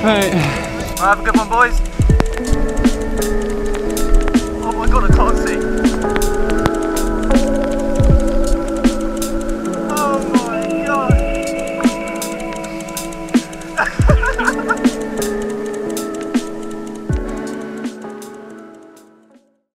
Right. Well, have a good one, boys. Oh my god, I can't see. Oh my god.